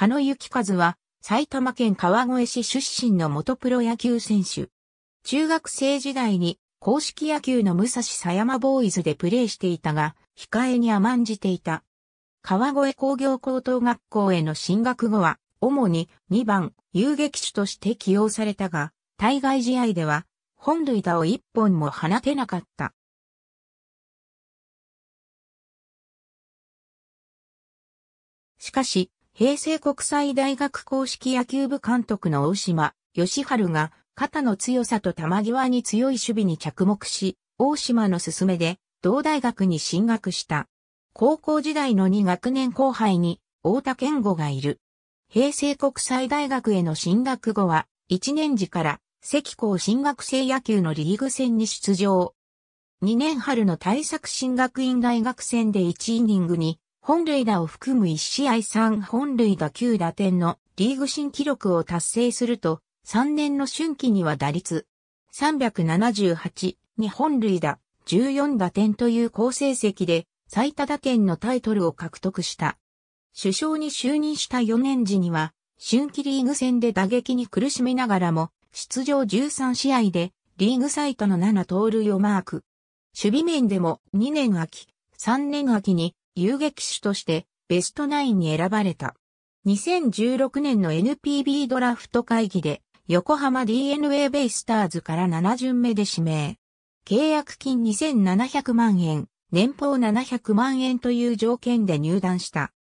加野幸和は埼玉県川越市出身の元プロ野球選手。中学生時代に公式野球の武蔵狭山ボーイズでプレーしていたが、控えに甘んじていた。川越工業高等学校への進学後は、主に2番遊撃手として起用されたが、対外試合では本塁打を1本も放てなかった。しかし、平成国際大学公式野球部監督の大島義春が肩の強さと球際に強い守備に着目し、大島の勧めで同大学に進学した。高校時代の2学年後輩に大田健吾がいる。平成国際大学への進学後は、1年時から関校進学生野球のリーグ戦に出場。2年春の対策進学院大学戦で1イニングに本塁打を含む1試合3本塁打9打点のリーグ新記録を達成すると、3年の春季には打率378に本塁打14打点という好成績で最多打点のタイトルを獲得した。首相に就任した4年時には春季リーグ戦で打撃に苦しみながらも出場13試合でリーグ最多の7盗塁をマーク。守備面でも2年秋、3年秋に遊撃手としてベストナインに選ばれた。2016年の NPB ドラフト会議で横浜 DNA ベイスターズから7巡目で指名。契約金2700万円、年俸700万円という条件で入団した。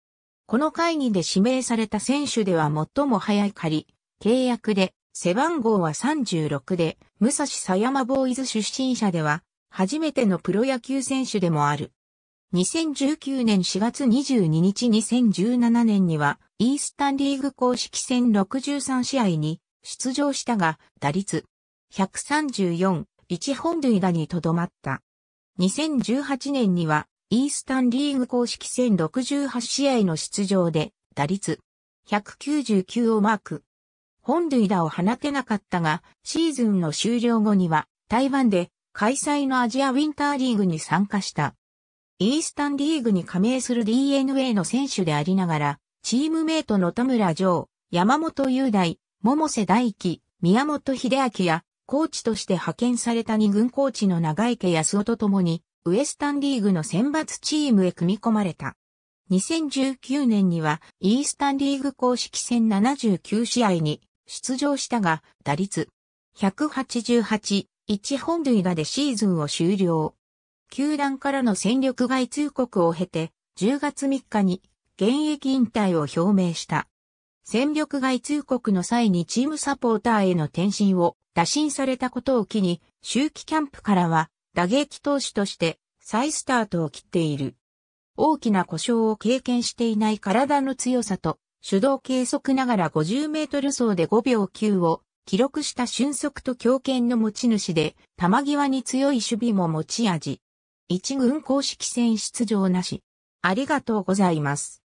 この会議で指名された選手では最も早い仮、契約で、背番号は36で、武蔵狭山ボーイズ出身者では、初めてのプロ野球選手でもある。2019年4月22日2017年には、イースタンリーグ公式戦63試合に出場したが、打率134、1本塁打にとどまった。2018年には、イースタンリーグ公式戦68試合の出場で、打率199をマーク。本塁打を放てなかったが、シーズンの終了後には、台湾で開催のアジアウィンターリーグに参加した。イースタンリーグに加盟する DNA の選手でありながら、チームメイトの田村城、山本雄大、桃瀬大輝、宮本秀明や、コーチとして派遣された二軍コーチの長池康夫と共に、ウエスタンリーグの選抜チームへ組み込まれた。2019年には、イースタンリーグ公式戦79試合に出場したが、打率188、1本塁打でシーズンを終了。球団からの戦力外通告を経て、10月3日に現役引退を表明した。戦力外通告の際にチームサポーターへの転身を打診されたことを機に、秋季キャンプからは打撃投手として再スタートを切っている。大きな故障を経験していない体の強さと手動計測ながら50メートル走で5秒9を記録した俊足と強肩の持ち主で、球際に強い守備も持ち味。一軍公式戦出場なし。ありがとうございます。